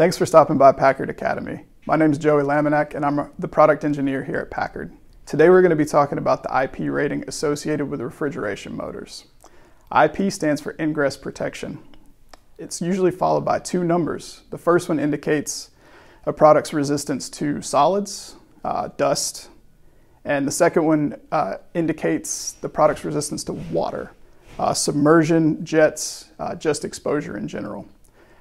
Thanks for stopping by Packard Academy. My name is Joey Laminack and I'm the product engineer here at Packard. Today we're going to be talking about the IP rating associated with refrigeration motors. IP stands for ingress protection. It's usually followed by two numbers. The first one indicates a product's resistance to solids, uh, dust, and the second one uh, indicates the product's resistance to water, uh, submersion, jets, uh, just exposure in general.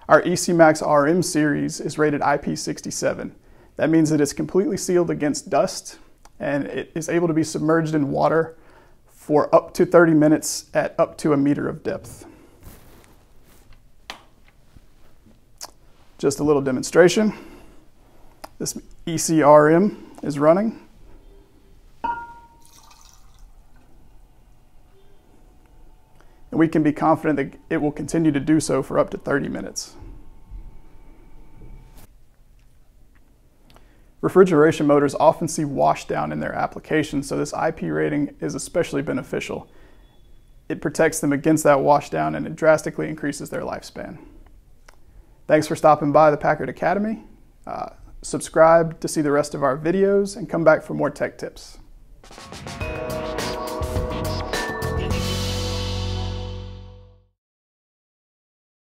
Our ECMAX RM series is rated IP67. That means that it's completely sealed against dust and it is able to be submerged in water for up to 30 minutes at up to a meter of depth. Just a little demonstration. This ECRM is running. We can be confident that it will continue to do so for up to 30 minutes. Refrigeration motors often see washdown in their application, so this IP rating is especially beneficial. It protects them against that washdown and it drastically increases their lifespan. Thanks for stopping by the Packard Academy. Uh, subscribe to see the rest of our videos and come back for more tech tips.